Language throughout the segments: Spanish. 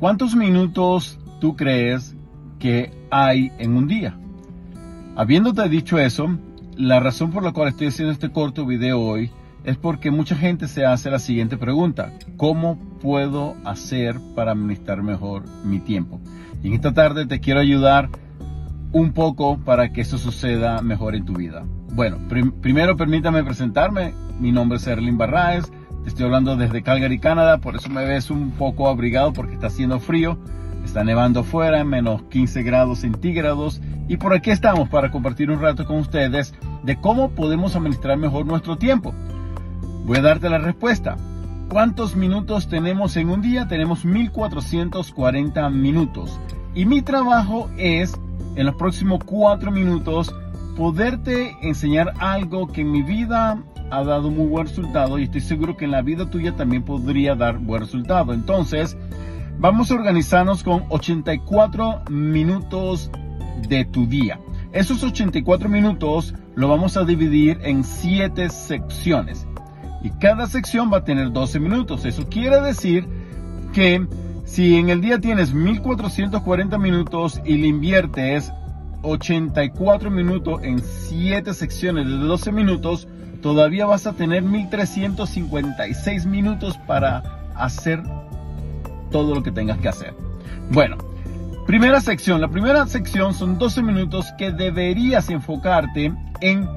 ¿Cuántos minutos tú crees que hay en un día? Habiéndote dicho eso, la razón por la cual estoy haciendo este corto video hoy es porque mucha gente se hace la siguiente pregunta. ¿Cómo puedo hacer para administrar mejor mi tiempo? Y en esta tarde te quiero ayudar un poco para que eso suceda mejor en tu vida. Bueno, primero permítame presentarme. Mi nombre es Erlin Barraez estoy hablando desde Calgary, Canadá, por eso me ves un poco abrigado porque está haciendo frío. Está nevando afuera, menos 15 grados centígrados. Y por aquí estamos para compartir un rato con ustedes de cómo podemos administrar mejor nuestro tiempo. Voy a darte la respuesta. ¿Cuántos minutos tenemos en un día? Tenemos 1440 minutos. Y mi trabajo es, en los próximos 4 minutos, poderte enseñar algo que en mi vida ha dado muy buen resultado y estoy seguro que en la vida tuya también podría dar buen resultado. Entonces, vamos a organizarnos con 84 minutos de tu día. Esos 84 minutos lo vamos a dividir en 7 secciones. Y cada sección va a tener 12 minutos. Eso quiere decir que si en el día tienes 1440 minutos y le inviertes 84 minutos en 7 secciones de 12 minutos, todavía vas a tener 1356 minutos para hacer todo lo que tengas que hacer. Bueno, primera sección. La primera sección son 12 minutos que deberías enfocarte en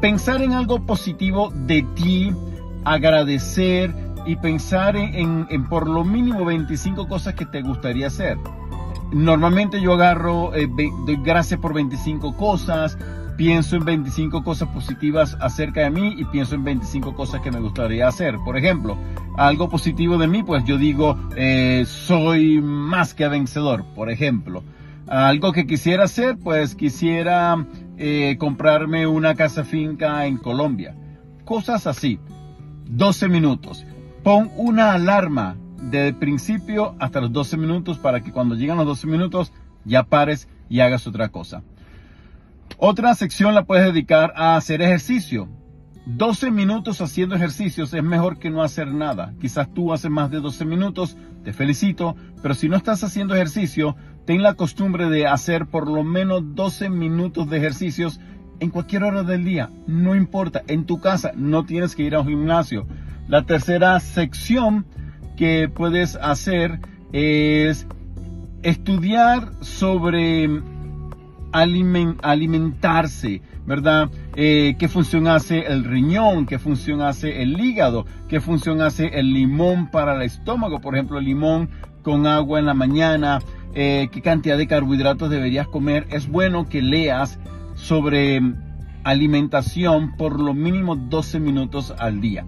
pensar en algo positivo de ti, agradecer y pensar en, por lo mínimo 25 cosas que te gustaría hacer. Normalmente yo agarro, eh, doy gracias por 25 cosas, pienso en 25 cosas positivas acerca de mí y pienso en 25 cosas que me gustaría hacer. Por ejemplo, algo positivo de mí, pues yo digo, eh, soy más que vencedor, por ejemplo. Algo que quisiera hacer, pues quisiera eh, comprarme una casa finca en Colombia. Cosas así. 12 minutos. Pon una alarma de principio hasta los 12 minutos para que cuando lleguen los 12 minutos ya pares y hagas otra cosa. Otra sección la puedes dedicar a hacer ejercicio. 12 minutos haciendo ejercicios es mejor que no hacer nada. Quizás tú haces más de 12 minutos, te felicito, pero si no estás haciendo ejercicio, ten la costumbre de hacer por lo menos 12 minutos de ejercicios en cualquier hora del día. No importa, en tu casa, no tienes que ir a un gimnasio. La tercera sección que puedes hacer es estudiar sobre alimentarse, ¿verdad? Eh, ¿Qué función hace el riñón? ¿Qué función hace el hígado? ¿Qué función hace el limón para el estómago? Por ejemplo, el limón con agua en la mañana. Eh, ¿Qué cantidad de carbohidratos deberías comer? Es bueno que leas sobre alimentación por lo mínimo 12 minutos al día.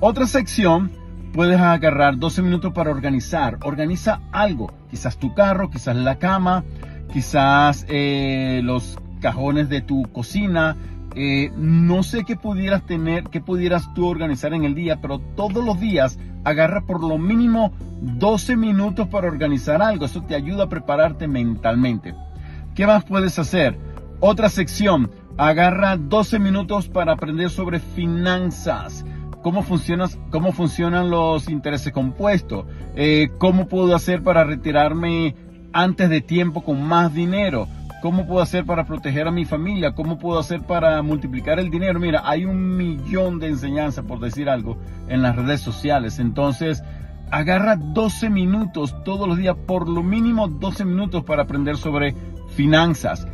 Otra sección puedes agarrar 12 minutos para organizar. Organiza algo, quizás tu carro, quizás la cama, quizás eh, los cajones de tu cocina. Eh, no sé qué pudieras tener, qué pudieras tú organizar en el día, pero todos los días agarra por lo mínimo 12 minutos para organizar algo. Eso te ayuda a prepararte mentalmente. ¿Qué más puedes hacer? Otra sección, agarra 12 minutos para aprender sobre finanzas. Cómo, cómo funcionan los intereses compuestos, eh, cómo puedo hacer para retirarme antes de tiempo con más dinero. ¿Cómo puedo hacer para proteger a mi familia? ¿Cómo puedo hacer para multiplicar el dinero? Mira, hay un millón de enseñanzas, por decir algo, en las redes sociales. Entonces, agarra 12 minutos todos los días, por lo mínimo 12 minutos para aprender sobre finanzas.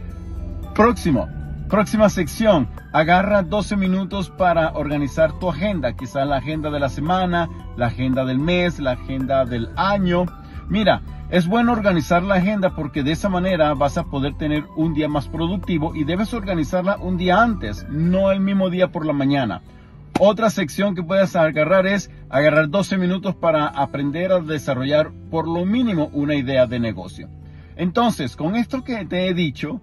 Próximo, próxima sección, agarra 12 minutos para organizar tu agenda, quizás la agenda de la semana, la agenda del mes, la agenda del año. Mira, es bueno organizar la agenda porque de esa manera vas a poder tener un día más productivo y debes organizarla un día antes, no el mismo día por la mañana. Otra sección que puedes agarrar es agarrar 12 minutos para aprender a desarrollar por lo mínimo una idea de negocio. Entonces, con esto que te he dicho,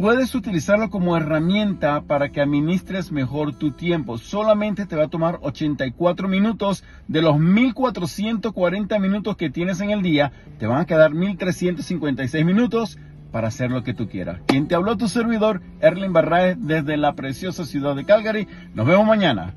Puedes utilizarlo como herramienta para que administres mejor tu tiempo. Solamente te va a tomar 84 minutos. De los 1440 minutos que tienes en el día, te van a quedar 1356 minutos para hacer lo que tú quieras. Quien te habló tu servidor, Erling Barraez, desde la preciosa ciudad de Calgary. Nos vemos mañana.